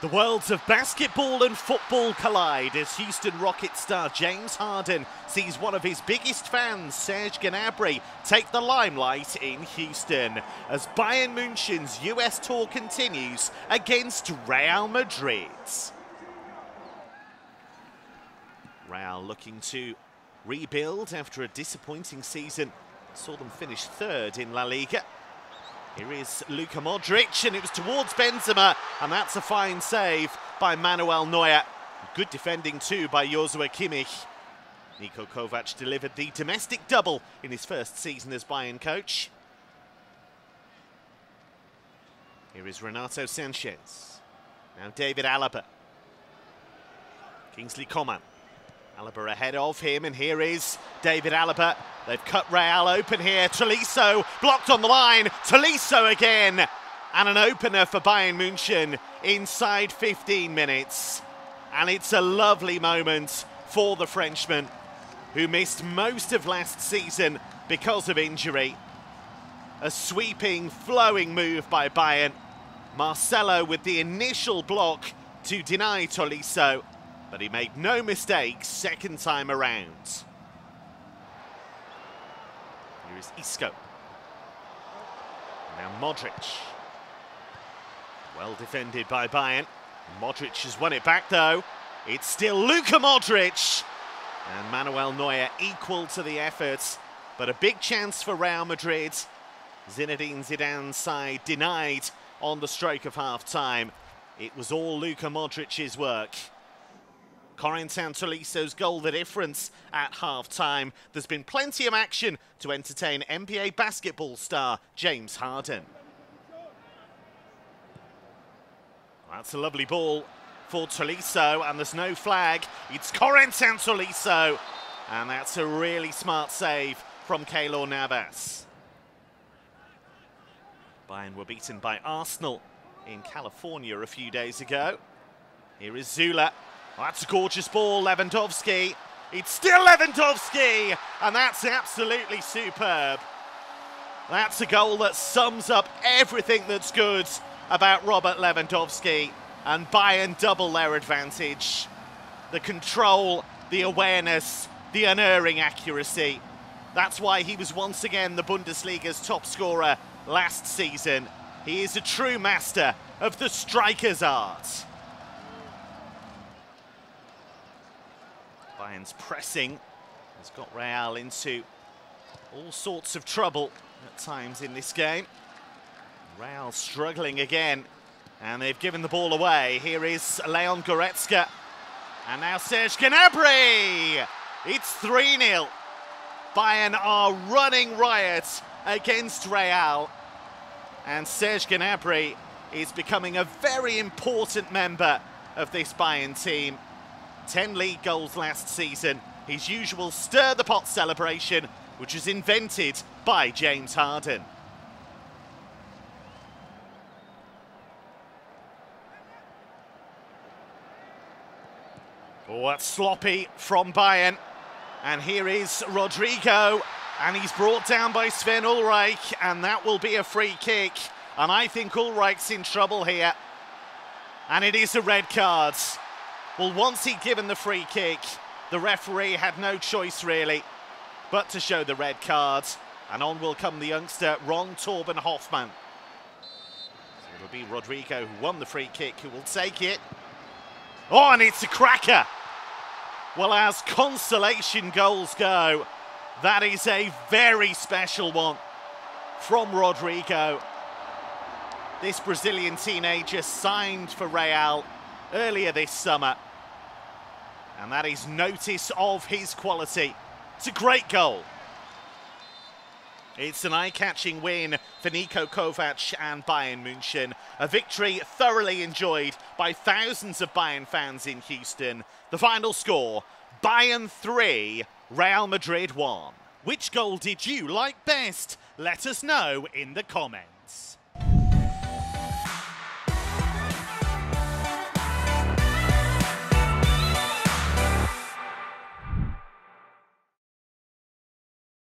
The worlds of basketball and football collide as Houston Rockets star James Harden sees one of his biggest fans, Serge Gnabry, take the limelight in Houston as Bayern München's US tour continues against Real Madrid. Real looking to rebuild after a disappointing season. Saw them finish third in La Liga. Here is Luka Modric, and it was towards Benzema, and that's a fine save by Manuel Neuer. Good defending too by Joshua Kimmich. Niko Kovac delivered the domestic double in his first season as Bayern coach. Here is Renato Sanches. Now David Alaba. Kingsley Coman. Alaba ahead of him, and here is David Alaba. They've cut Real open here. Tolisso blocked on the line. Tolisso again. And an opener for Bayern München inside 15 minutes. And it's a lovely moment for the Frenchman who missed most of last season because of injury. A sweeping, flowing move by Bayern. Marcelo with the initial block to deny Tolisso but he made no mistakes second time around. Here is Isco. Now Modric. Well defended by Bayern. Modric has won it back though. It's still Luka Modric. And Manuel Neuer equal to the effort. But a big chance for Real Madrid. Zinedine Zidane's side denied on the stroke of half-time. It was all Luka Modric's work. Corentin Tolisso's goal the difference at half-time. There's been plenty of action to entertain NBA basketball star James Harden. That's a lovely ball for Tolisso, and there's no flag. It's Corentin Tolisso, and that's a really smart save from Keylor Navas. Bayern were beaten by Arsenal in California a few days ago. Here is Süle that's a gorgeous ball, Lewandowski. It's still Lewandowski, and that's absolutely superb. That's a goal that sums up everything that's good about Robert Lewandowski, and Bayern double their advantage. The control, the awareness, the unerring accuracy. That's why he was once again the Bundesliga's top scorer last season. He is a true master of the striker's art. Bayern's pressing has got Real into all sorts of trouble at times in this game. Real struggling again, and they've given the ball away. Here is Leon Goretzka, and now Serge Gnabry. It's 3-0. Bayern are running riot against Real, and Serge Gnabry is becoming a very important member of this Bayern team. 10 league goals last season. His usual stir the pot celebration, which was invented by James Harden. Oh, that's sloppy from Bayern. And here is Rodrygo, and he's brought down by Sven Ulreich, and that will be a free kick. And I think Ulreich's in trouble here. And it is a red card. Well, once he'd given the free kick, the referee had no choice really but to show the red card. And on will come the youngster, Ron-Thorben Hoffmann. So it'll be Rodrygo who won the free kick who will take it. Oh, and it's a cracker. Well, as consolation goals go, that is a very special one from Rodrygo. This Brazilian teenager signed for Real earlier this summer. And that is notice of his quality. It's a great goal. It's an eye-catching win for Niko Kovac and Bayern München. A victory thoroughly enjoyed by thousands of Bayern fans in Houston. The final score, Bayern 3, Real Madrid 1. Which goal did you like best? Let us know in the comments.